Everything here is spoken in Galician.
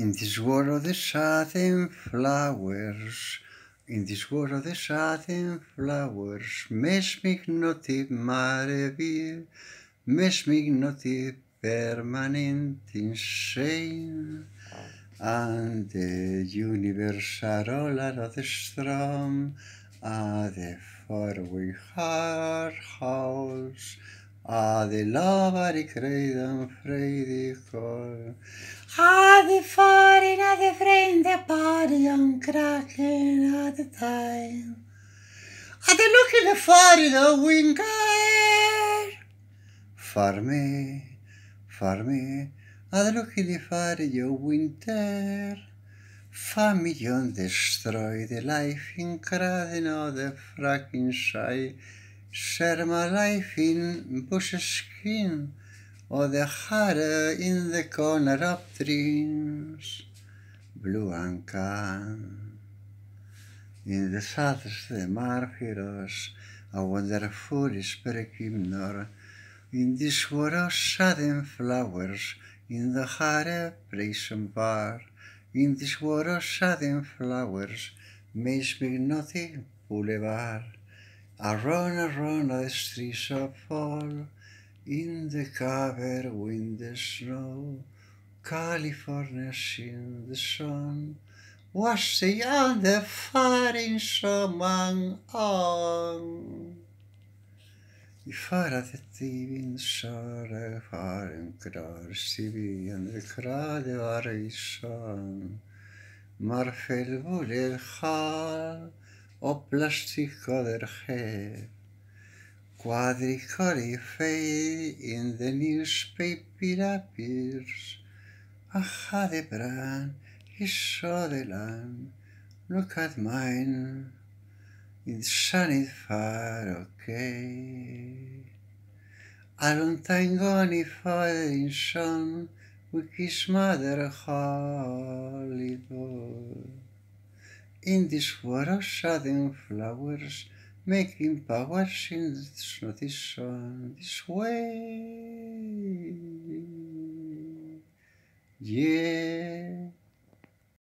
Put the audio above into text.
In this world of the sudden flowers, in this world of the sudden flowers, mes mignoti marevir, mes mignoti permanent insane, and the universal out of the strum, are the following heart house. Ade lovare credam freidi cor. Ade farin, ade frende parion kraken ade time. Ade looking farin a winger. Farme, farme, ade looking fare yo winter. Familion destroy the life in crowd and all the fracking shy. Shermalaifin busheshkin, or the heart in the corner of dreams, blue uncan. In the saddest the marfiros, a wonderful sperekimnor, in this world sudden flowers, in the hare prison bar, in this world sudden flowers, makes me nothing boulevard. I run, I run, a streets I fall in the cover with the snow. California in the sun, washing on the firing someone on. I farad i the siar a far yn grar si fi yn y crad ar eision. Mae'r ffilm o blástico del gel. Quadricorifei in the newspaper appears. Aja de bran, iso de lan, look at mine. It's sunny far, okay. Aluntangoni foddin son, wikis mother holy boy. In this of sudden flowers, making powers in this, this, this way. Yeah.